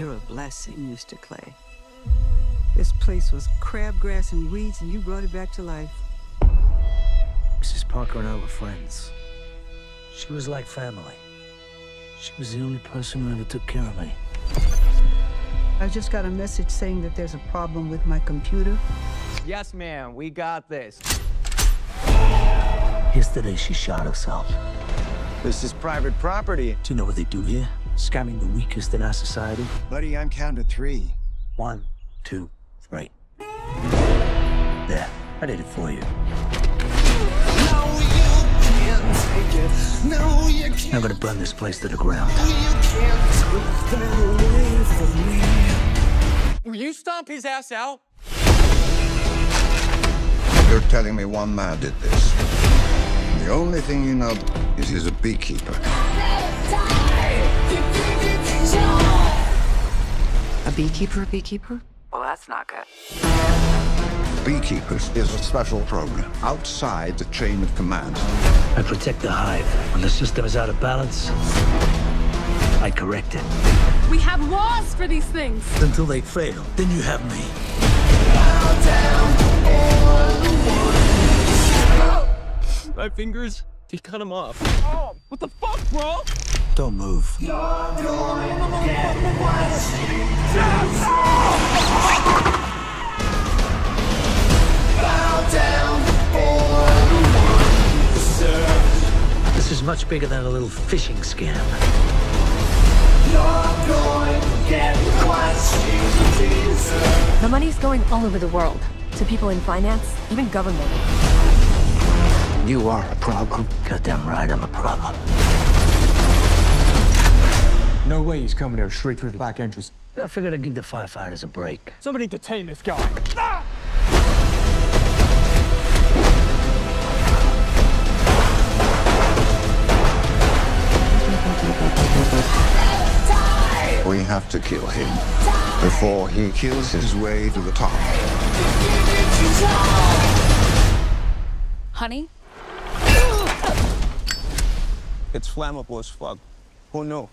You're a blessing, Mr. Clay. This place was crabgrass and weeds, and you brought it back to life. Mrs. Parker and I were friends. She was like family. She was the only person who ever took care of me. I just got a message saying that there's a problem with my computer. Yes, ma'am, we got this. Yesterday, she shot herself. This is private property. Do you know what they do here? Scamming the weakest in our society. Buddy, I'm counting to three. One, two, three. There, I did it for you. I'm gonna burn this place to the ground. Will you stomp his ass out? You're telling me one man did this. The only thing you know is he's a beekeeper. Beekeeper, a beekeeper? Well, that's not good. Beekeepers is a special program outside the chain of command. I protect the hive. When the system is out of balance, I correct it. We have laws for these things. Until they fail, then you have me. My fingers, he cut them off. Oh, what the fuck, bro? Don't move. Much bigger than a little phishing scam. The money's going all over the world to people in finance, even government. You are a problem. Goddamn right, I'm a problem. No way he's coming here straight through the back entrance. I figured I'd give the firefighters a break. Somebody detain this guy. Ah! We have to kill him before he kills his way to the top. Honey? It's flammable as fuck. Who knew?